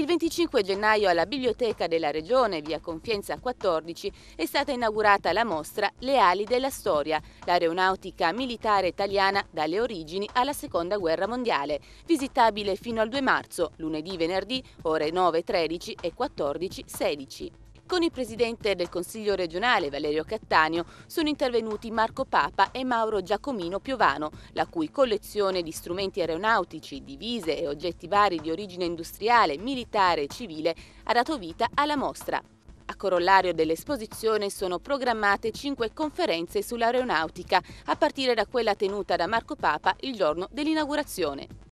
Il 25 gennaio alla Biblioteca della Regione, via Confienza 14, è stata inaugurata la mostra Le ali della storia, l'aeronautica militare italiana dalle origini alla Seconda Guerra Mondiale, visitabile fino al 2 marzo, lunedì, venerdì, ore 9.13 e 14.16. Con il presidente del Consiglio regionale Valerio Cattaneo sono intervenuti Marco Papa e Mauro Giacomino Piovano, la cui collezione di strumenti aeronautici, divise e oggetti vari di origine industriale, militare e civile ha dato vita alla mostra. A corollario dell'esposizione sono programmate cinque conferenze sull'aeronautica, a partire da quella tenuta da Marco Papa il giorno dell'inaugurazione.